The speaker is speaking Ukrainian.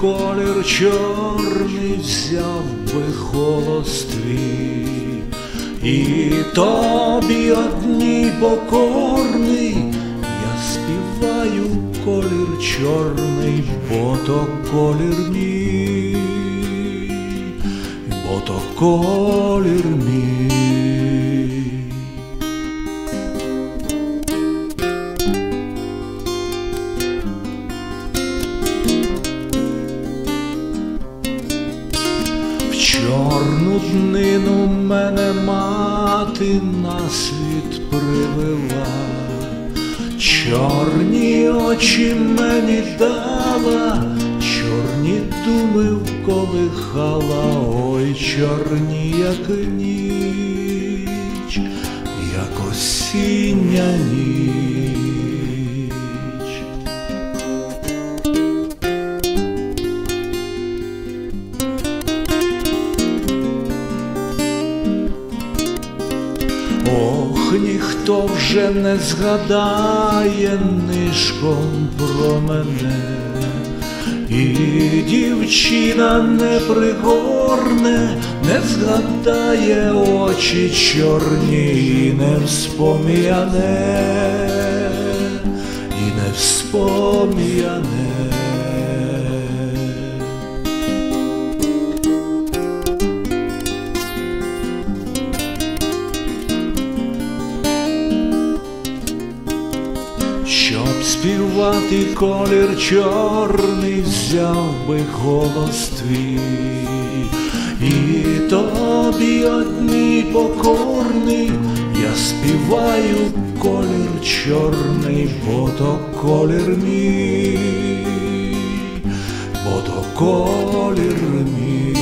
колір чорний взяв би голос твій, і тобі одній покорний, я співаю колір чорний, бо то колір мій, бо то колір мій. Чорну днину мене мати на світ привела, чорні очі мені дала, чорні думи вколихала, ой, чорні, як ніч, як осіння ніч. Ох, ніхто вже не згадає нишком про мене, і дівчина не пригорне, не згадає очі чорні, і не вспом'яне, і не вспом'яне. Щоб співати колір чорний, взяв би голос твій, і тобі одній покорний, я співаю колір чорний, бо то колір мій, бо то колір мій.